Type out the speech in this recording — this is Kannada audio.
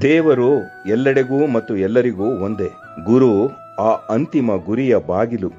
ದೇವರು ಎಲ್ಲೆಡೆಗೂ ಮತ್ತು ಎಲ್ಲರಿಗೂ ಒಂದೇ. ಗುರು ಆ ಅಂತಿಮ ಗುರಿಯ ಬಾಗಿಲು.